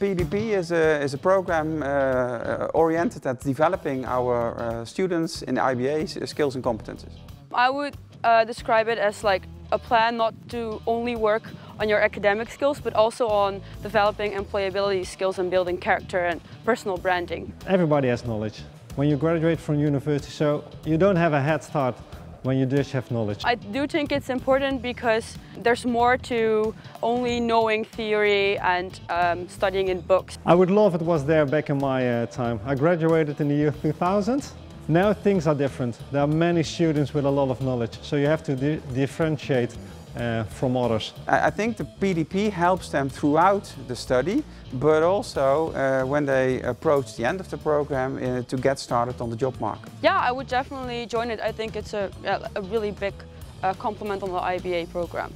PDP is a, is a program uh, oriented at developing our uh, students in the IBA skills and competences. I would uh, describe it as like a plan not to only work on your academic skills, but also on developing employability skills and building character and personal branding. Everybody has knowledge when you graduate from university, so you don't have a head start when you do have knowledge. I do think it's important because there's more to only knowing theory and um, studying in books. I would love it was there back in my uh, time. I graduated in the year 2000. Now things are different. There are many students with a lot of knowledge, so you have to di differentiate uh, from others. I think the PDP helps them throughout the study, but also uh, when they approach the end of the program uh, to get started on the job market. Yeah, I would definitely join it. I think it's a, a really big uh, complement on the IBA program.